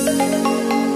Música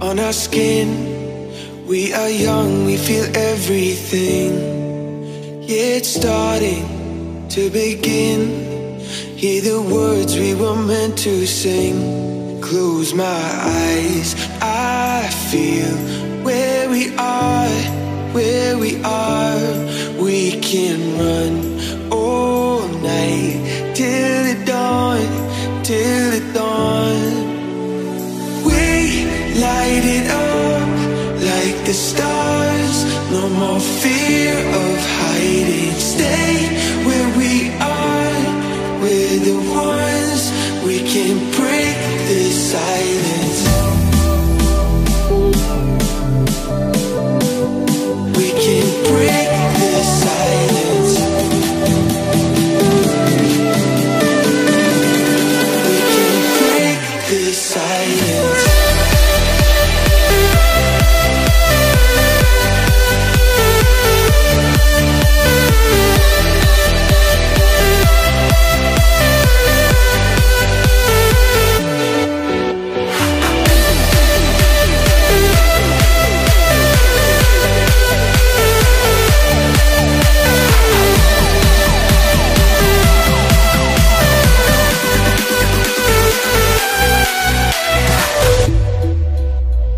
on our skin. We are young, we feel everything. Yeah, it's starting to begin. Hear the words we were meant to sing. Close my eyes, I feel where we are, where we are. We can run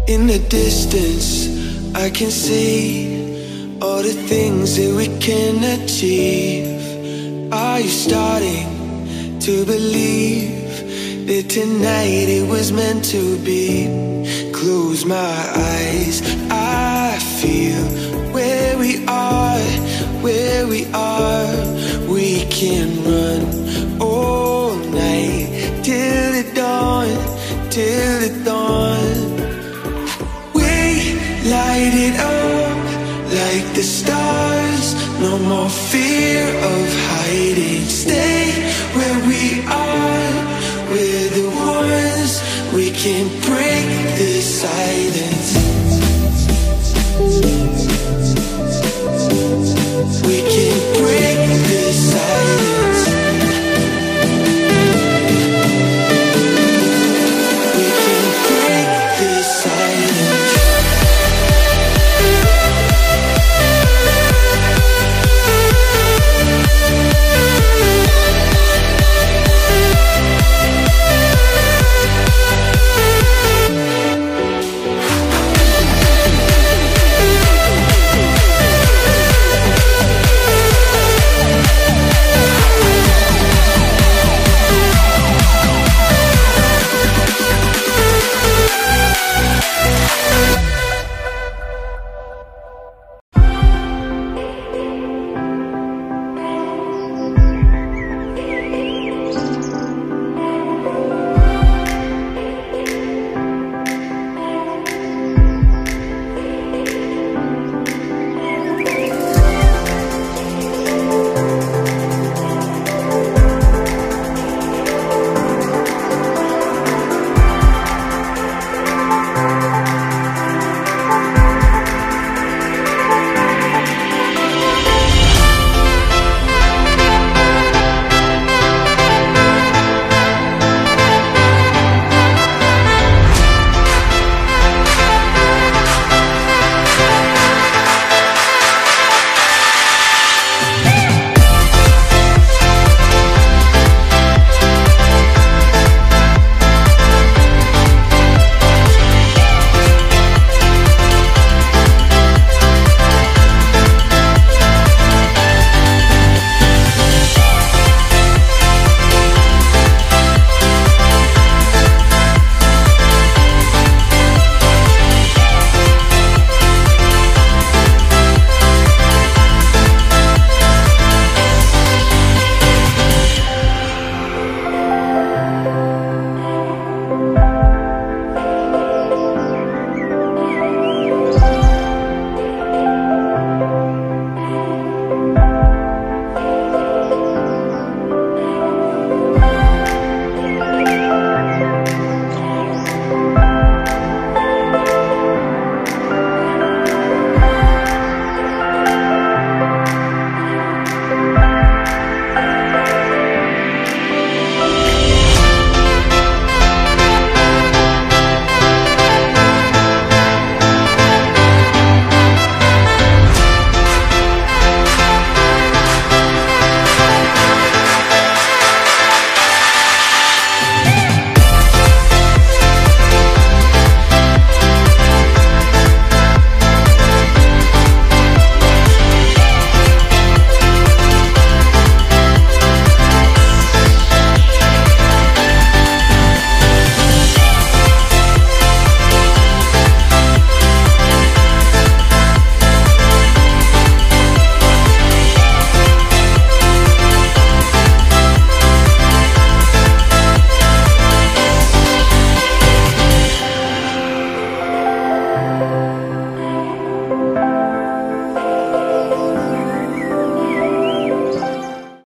In the distance, I can see all the things that we can achieve. Are you starting to believe that tonight it was meant to be? Close my eyes, I feel where we are, where we are. We can run all night till the dawn, till the dawn. the stars, no more fear of hiding. Stay where we are, we're the ones we can bring.